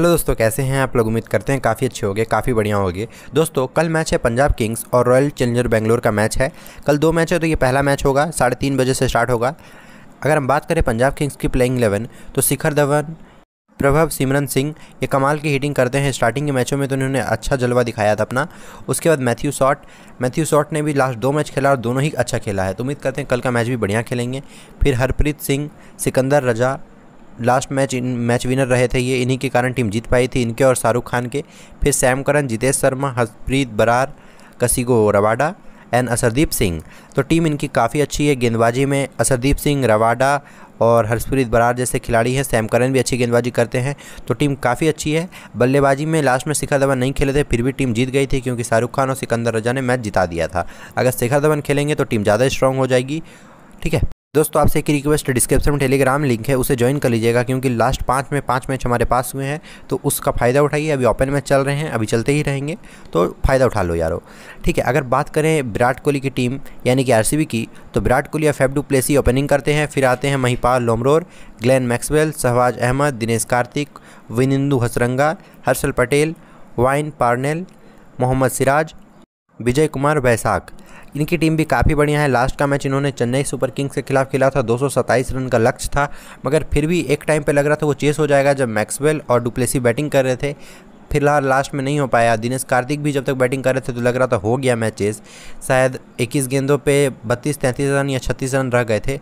Hello दोस्तों, कैसे हैं आप लोग? उम्मीद करते हैं काफ़ी अच्छे होंगे, काफ़ी बढ़िया होंगे। दोस्तों, कल मैच है पंजाब किंग्स और रॉयल चैलेंजर बेंगलोर का मैच है। कल दो मैच है तो ये पहला मैच होगा, साढ़े तीन बजे से स्टार्ट होगा। अगर हम बात करें पंजाब किंग्स की प्लेइंग इलेवन तो शिखर धवन, प्रभव सिमरन सिंह, ये कमाल की हिटिंग करते हैं स्टार्टिंग के मैचों में तो उन्होंने अच्छा जलवा दिखाया था अपना। उसके बाद मैथ्यू शॉट मैथ्यू शॉट ने भी लास्ट दो मैच खेला और दोनों ही अच्छा खेला है। तो उम्मीद करते हैं कल का मैच भी बढ़िया खेलेंगे। फिर Harpreet Singh, Sikandar Raza last match in, match winner रहे थे, ये इन्हीं के कारण टीम जीत पाई थी। इनके और शाहरुख खान के, फिर Sam Curran Jitesh Sharma, Harpreet Brar, Kagiso Rabada and Arshdeep Singh. तो टीम इनकी काफ़ी अच्छी है, गेंदबाजी में असरदीप सिंह, रवाडा और हर्षप्रीत बरार जैसे खिलाड़ी हैं, सैम करन भी अच्छी गेंदबाजी करते हैं तो टीम काफ़ी अच्छी है। बल्लेबाजी में लास्ट में शिखर धवन नहीं खेले थे, फिर भी टीम जीत गई थी, क्योंकि शाहरुख खान और सिकंदर रजा ने मैच जिता दिया था। अगर शिखर धवन खेलेंगे तो टीम ज़्यादा स्ट्रॉन्ग हो जाएगी, ठीक है? दोस्तों, आपसे एक रिक्वेस्ट डिस्क्रिप्शन में टेलीग्राम लिंक है, उसे ज्वाइन कर लीजिएगा क्योंकि लास्ट पाँच में, पाँच मैच हमारे पास हुए हैं तो उसका फ़ायदा उठाइए। अभी ओपन मैच चल रहे हैं, अभी चलते ही रहेंगे तो फ़ायदा उठा लो यारो। ठीक है, अगर बात करें विराट कोहली की टीम यानी कि आर की तो विराट कोहली या फेफ प्लेसी ओपनिंग करते हैं। फिर आते हैं Mahipal Lomror Glenn Maxwell Shahbaz Ahmed, Dinesh Karthik, Wanindu Hasaranga, Harshal Patel, Wayne Parnell, Mohammed Siraj Vijay Kumar Vyshak इनकी टीम भी काफ़ी बढ़िया है। लास्ट का मैच इन्होंने चेन्नई सुपर किंग्स के खिलाफ खेला था। दो सौ सत्ताईस रन का लक्ष्य था, मगर फिर भी एक टाइम पे लग रहा था वो चेस हो जाएगा जब मैक्सवेल और डुप्लेसी बैटिंग कर रहे थे। फ़िलहाल लास्ट में नहीं हो पाया। दिनेश कार्तिक भी जब तक बैटिंग कर रहे थे तो लग रहा था हो गया मैचेस शायद 21 गेंदों पे 32 तैंतीस रन या 36 रन रह गए थे।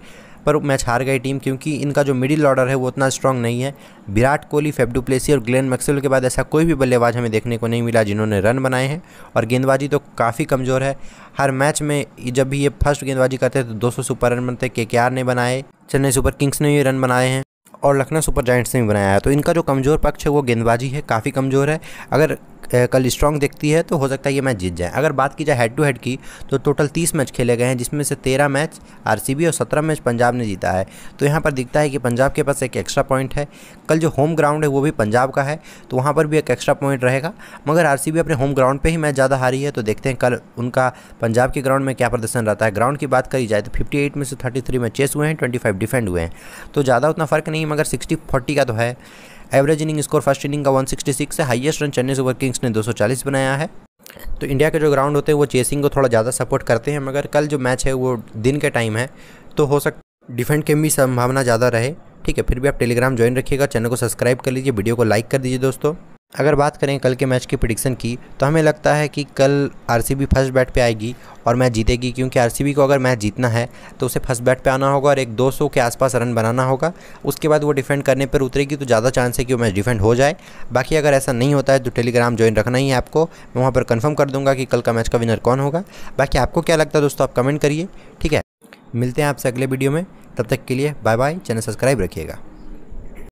पर मैच हार गई टीम क्योंकि इनका जो मिडिल ऑर्डर है वो उतना स्ट्रॉन्ग नहीं है। विराट कोहली फेफ प्लेसी और ग्लेन मैक्सवेल के बाद ऐसा कोई भी बल्लेबाज हमें देखने को नहीं मिला जिन्होंने रन बनाए हैं और गेंदबाजी तो काफ़ी कमज़ोर है। हर मैच में जब भी ये फ़र्स्ट गेंदबाजी करते हैं तो 200 सुपर रन बनते के ने बनाए, चेन्नई सुपर किंग्स ने भी रन बनाए हैं और लखनऊ सुपर जाइंट्स ने भी बनाया है। तो इनका जो कमज़ोर पक्ष है वो गेंदबाजी है, काफ़ी कमज़ोर है। अगर कल स्ट्रॉन्ग दिखती है तो हो सकता है ये मैच जीत जाए। अगर बात की जाए हेड टू हेड की तो टोटल तीस मैच खेले गए हैं, जिसमें से तेरह मैच आरसीबी और सत्रह मैच पंजाब ने जीता है। तो यहाँ पर दिखता है कि पंजाब के पास एक एक्स्ट्रा पॉइंट है। कल जो होम ग्राउंड है, वो भी पंजाब का है तो वहाँ पर भी एक एक्स्ट्रा पॉइंट रहेगा। मगर आरसीबी अपने होम ग्राउंड पर ही मैच ज़्यादा हारी है तो देखते हैं कल उनका पंजाब के ग्राउंड में क्या प्रदर्शन रहता है। ग्राउंड की बात करी जाए तो फिफ्टी में से थर्टी में चेस हुए हैं ट्वेंटी डिफेंड हुए हैं। तो ज़्यादा उतना फ़र्क नहीं, मगर सिक्सटी फोर्टी का तो है। Average inning score first inning का 166 है highest run Chennai Super Kings ने 240 बनाया है। तो इंडिया के जो ग्राउंड होते हैं, वो चेसिंग को थोड़ा ज़्यादा सपोर्ट करते हैं, मगर कल जो मैच है, वो दिन के टाइम है। तो हो सकता डिफेंड की भी संभावना ज़्यादा रहे, ठीक है, फिर भी आप टेलीग्राम ज्वाइन रखिएगा चैनल को सब्सक्राइब कर लीजिए वीडियो को लाइक कर दीजिए दोस्तों। अगर बात करें कल के मैच की प्रिडिक्शन की तो हमें लगता है कि कल आरसीबी फ़र्स्ट बैट पे आएगी और मैच जीतेगी, क्योंकि आरसीबी को अगर मैच जीतना है तो उसे फ़र्स्ट बैट पे आना होगा और एक 200 के आसपास रन बनाना होगा। उसके बाद वो डिफेंड करने पर उतरेगी तो ज़्यादा चांस है कि वो मैच डिफेंड हो जाए। बाकी अगर ऐसा नहीं होता है तो टेलीग्राम ज्वाइन रखना ही है आपको। मैं वहाँ पर कन्फर्म कर दूँगा कि कल का मैच का विनर कौन होगा। बाकी आपको क्या लगता है दोस्तों, आप कमेंट करिए, ठीक है? मिलते हैं आपसे अगले वीडियो में। तब तक के लिए बाय बाय चैनल सब्सक्राइब रखिएगा।